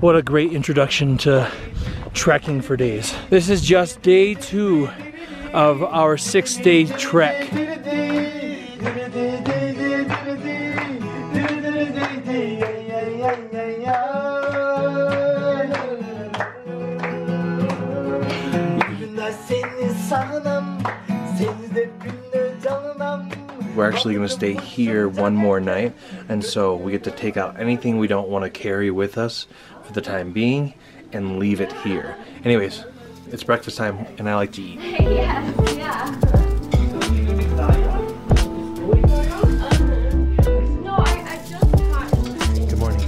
What a great introduction to trekking for days. This is just day two of our six day trek. We're actually gonna stay here one more night, and so we get to take out anything we don't want to carry with us for the time being and leave it here. Anyways, it's breakfast time, and I like to eat. yeah, yeah. No, I, I just caught. Good morning.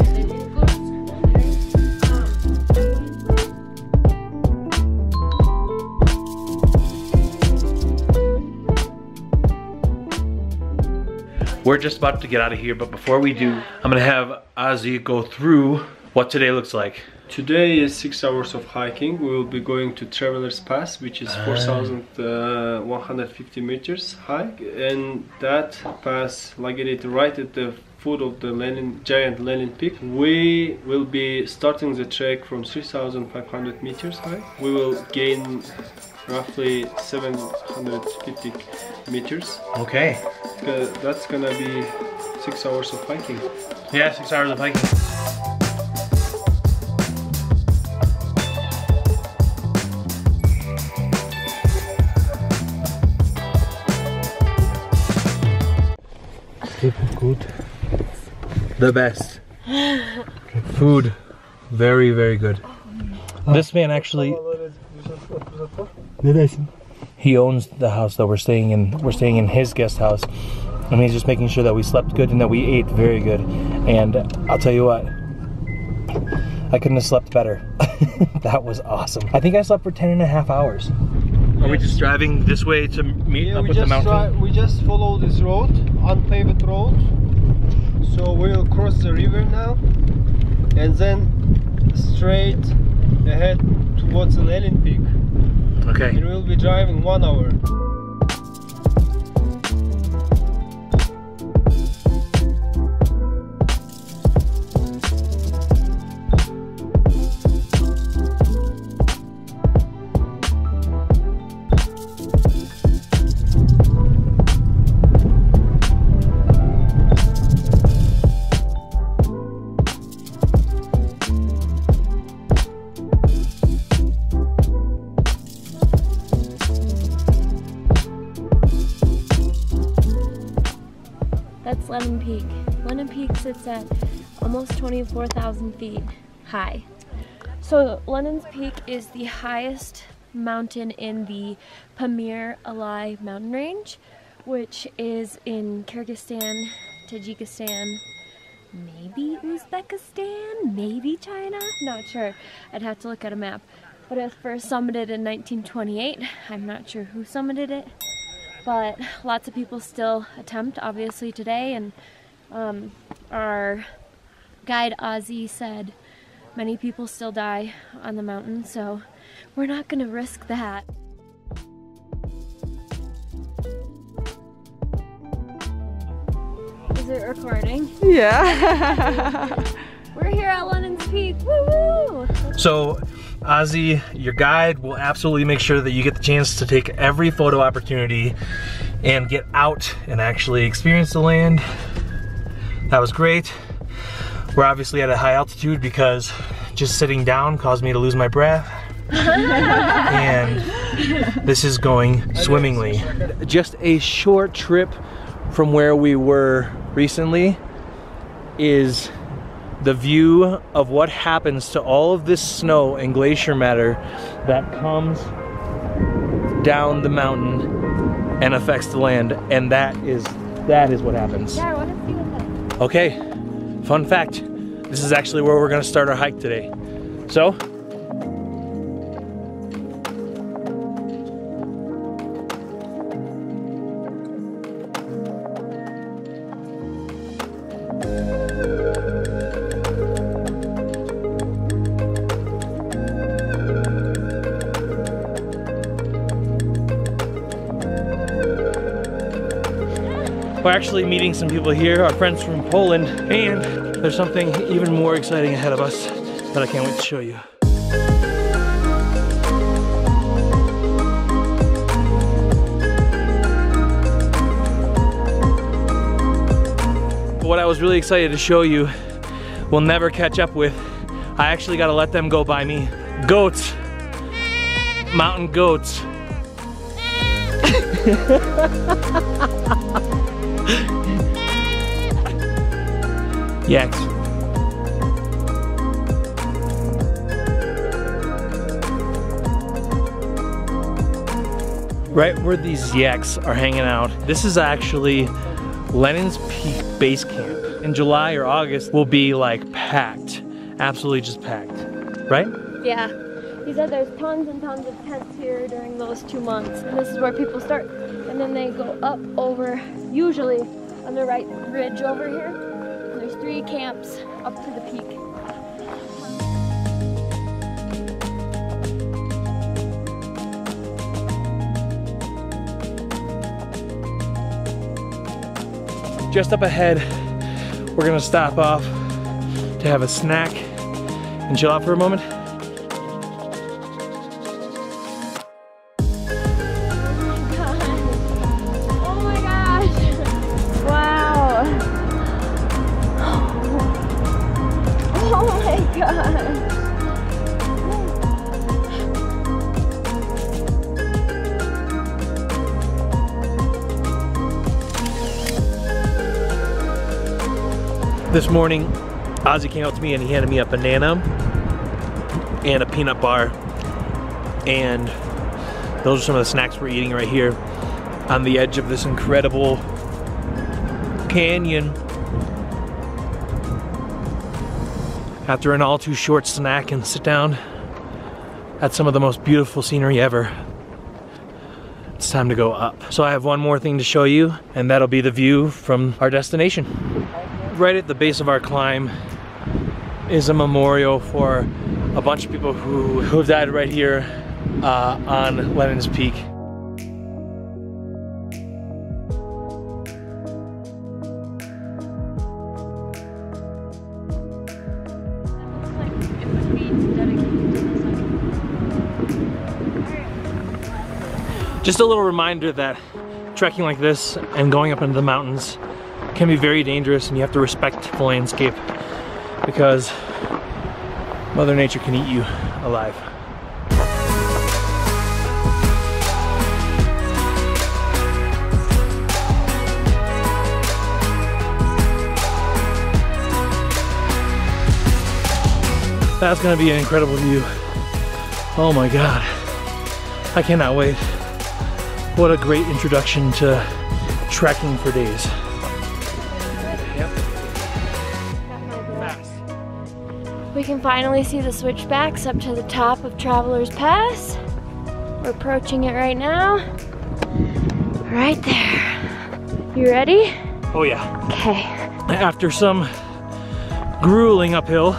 We're just about to get out of here, but before we do, I'm gonna have Ozzy go through what today looks like. Today is six hours of hiking. We will be going to Travelers Pass, which is 4,150 meters high, and that pass located right at the foot of the Lenin, giant Lenin Peak. We will be starting the trek from 3,500 meters high. We will gain roughly 750 meters. Okay. Uh, that's gonna be six hours of hiking. Yeah, six hours of hiking. The best. Food, very, very good. This man actually, he owns the house that we're staying in. We're staying in his guest house. And he's just making sure that we slept good and that we ate very good. And I'll tell you what, I couldn't have slept better. that was awesome. I think I slept for 10 and a half hours. Are we just driving this way to meet up we with the mountain? try, we just follow this road, unpaved road. So we'll cross the river now, and then straight ahead towards the Lenin Peak. Okay. And we'll be driving one hour. That's Lenin Peak. Lenin Peak sits at almost 24,000 feet high. So Lenin's Peak is the highest mountain in the Pamir Alai mountain range, which is in Kyrgyzstan, Tajikistan, maybe Uzbekistan, maybe China, not sure. I'd have to look at a map. But it was first summited in 1928. I'm not sure who summited it but lots of people still attempt obviously today. And um, our guide Ozzy said many people still die on the mountain. So we're not gonna risk that. Is it recording? Yeah. we're here at Lenin's Peak. Woo woo So, Ozzy, your guide will absolutely make sure that you get the chance to take every photo opportunity and get out and actually experience the land. That was great. We're obviously at a high altitude because just sitting down caused me to lose my breath. and this is going swimmingly. Just a short trip from where we were recently is the view of what happens to all of this snow and glacier matter that comes down the mountain and affects the land and that is that is what happens. Yeah I want to see what okay fun fact. This is actually where we're going to start our hike today. So We're actually meeting some people here, our friends from Poland, and there's something even more exciting ahead of us. that I can't wait to show you. What I was really excited to show you will never catch up with. I actually got to let them go by me. Goats. Mountain goats. Yaks. Right where these yaks are hanging out, this is actually Lenin's Peak Base Camp. In July or August will be like packed, absolutely just packed, right? Yeah. He said there's tons and tons of tents here during those two months. And this is where people start. And then they go up over, usually on the right ridge over here. And there's three camps up to the peak. Just up ahead, we're gonna stop off to have a snack and chill out for a moment. Morning, Ozzy came up to me and he handed me a banana and a peanut bar. And those are some of the snacks we're eating right here on the edge of this incredible canyon. After an all too short snack and sit down at some of the most beautiful scenery ever, it's time to go up. So I have one more thing to show you, and that'll be the view from our destination right at the base of our climb is a memorial for a bunch of people who, who have died right here uh, on Lenin's Peak. Just a little reminder that trekking like this and going up into the mountains can be very dangerous and you have to respect the landscape because Mother Nature can eat you alive. That's gonna be an incredible view. Oh my God. I cannot wait. What a great introduction to trekking for days. We can finally see the switchbacks up to the top of Traveler's Pass. We're approaching it right now. Right there. You ready? Oh yeah. Okay. After some grueling uphill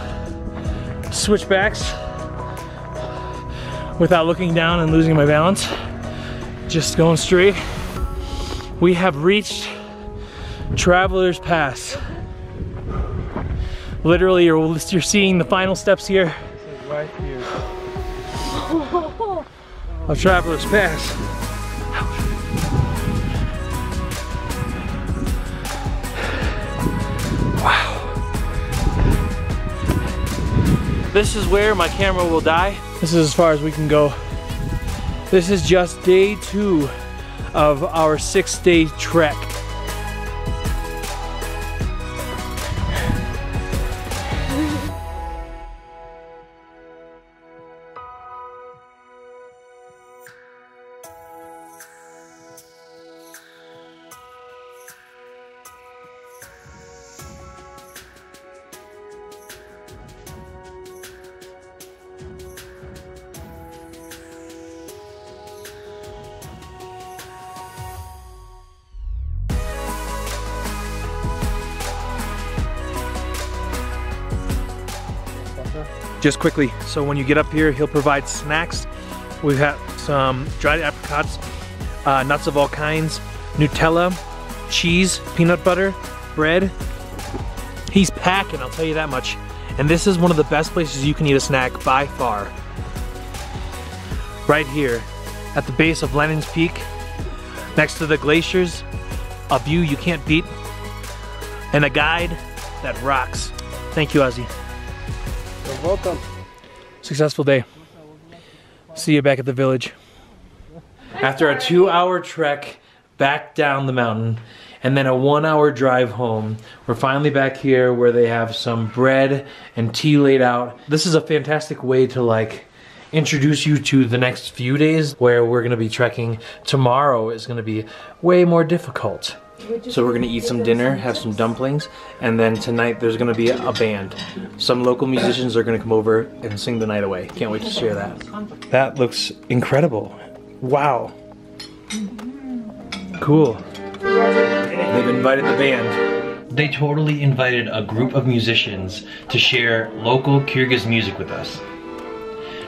switchbacks without looking down and losing my balance, just going straight, we have reached Traveler's Pass. Literally, you're, you're seeing the final steps here This is Right here. of Traveler's Pass. Wow. This is where my camera will die. This is as far as we can go. This is just day two of our six day trek. Just quickly, so when you get up here, he'll provide snacks. We've got some dried apricots, uh, nuts of all kinds, Nutella, cheese, peanut butter, bread. He's packing, I'll tell you that much. And this is one of the best places you can eat a snack by far. Right here at the base of Lenin's Peak, next to the glaciers, a view you can't beat, and a guide that rocks. Thank you, Ozzy. You're welcome. Successful day. See you back at the village. After a two hour trek back down the mountain and then a one hour drive home, we're finally back here where they have some bread and tea laid out. This is a fantastic way to like introduce you to the next few days where we're gonna be trekking. Tomorrow is gonna be way more difficult. So we're gonna eat some dinner, have some dumplings, and then tonight there's gonna be a band. Some local musicians are gonna come over and sing the night away. Can't wait to share that. That looks incredible. Wow. Cool. They've invited the band. They totally invited a group of musicians to share local Kyrgyz music with us.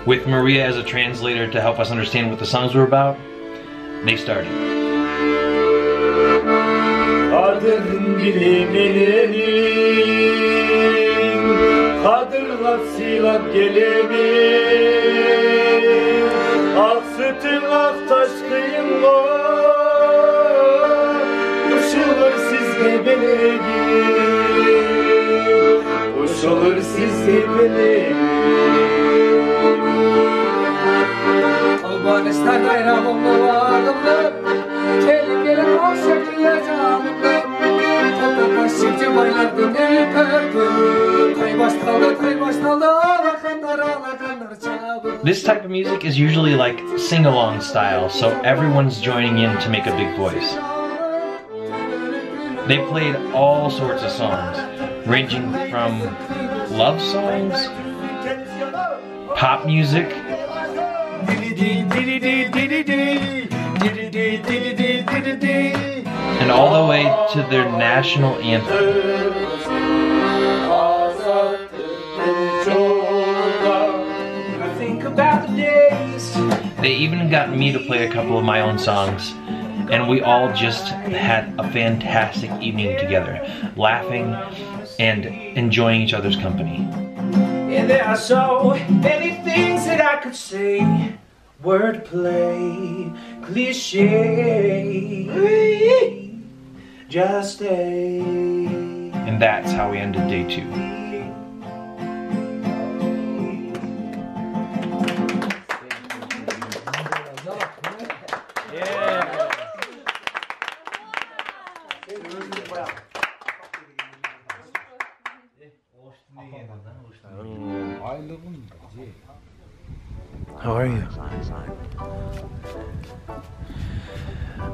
With Maria as a translator to help us understand what the songs were about, they started. kadın biliminin Kadırlasıyla gelebilir. Ak sütün ak taş kıyım Uşulur sizde belebilir Uşulur sizde belebilir Albanistan bayramı This type of music is usually like sing-along style, so everyone's joining in to make a big voice. They played all sorts of songs, ranging from love songs, pop music, and all the way to their national anthem. They even got me to play a couple of my own songs, and we all just had a fantastic evening together, laughing and enjoying each other's company. And there are so many things that I could say. Wordplay, cliche. Just stay. And that's how we ended day two. How are you?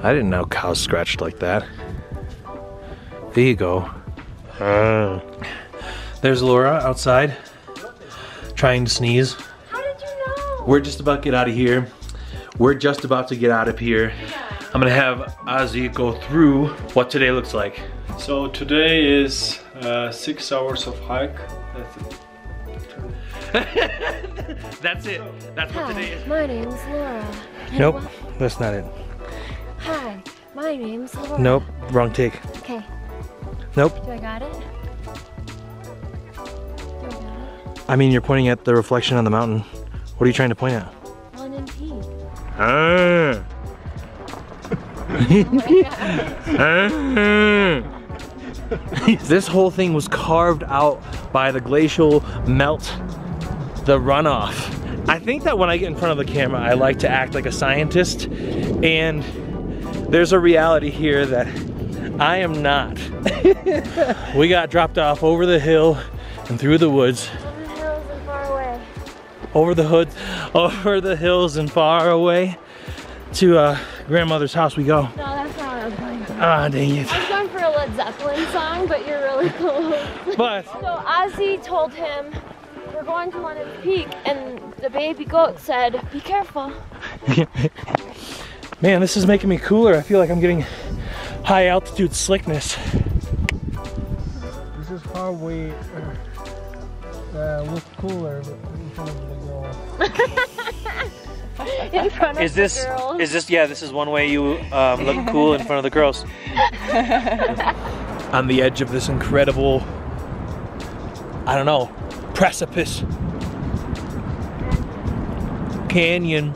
I didn't know cows scratched like that. There you go. Uh. There's Laura outside trying to sneeze. How did you know? We're just about to get out of here. We're just about to get out of here. I'm gonna have Ozzy go through what today looks like. So today is uh, six hours of hike. That's it. That's it. That's what today Hi, is. my name's Laura. And Nope, wel- that's not it. Hi, my name's Laura. Nope, wrong take. Okay, Nope. do I got it? I got it? I mean, you're pointing at the reflection on the mountain. What are you trying to point at? London Peak. Ah. this whole thing was carved out by the glacial melt, the runoff. I think that when I get in front of the camera, I like to act like a scientist, and there's a reality here that I am not. we got dropped off over the hill and through the woods, Over the hills and far away. over the hood, over the hills and far away to uh, grandmother's house we go. No, that's not what I was going for. Ah, dang it. I was going for a Led Zeppelin song, but you're really close. But So Ozzy told him, we're going to London Peak, and the baby goat said, be careful. man, this is making me cooler. I feel like I'm getting high altitude slickness. This is how we uh, uh, look cooler in front of the girl. In front of Is this the girls. is this yeah, this is one way you um, look cool in front of the girls. On the edge of this incredible I don't know, precipice, canyon.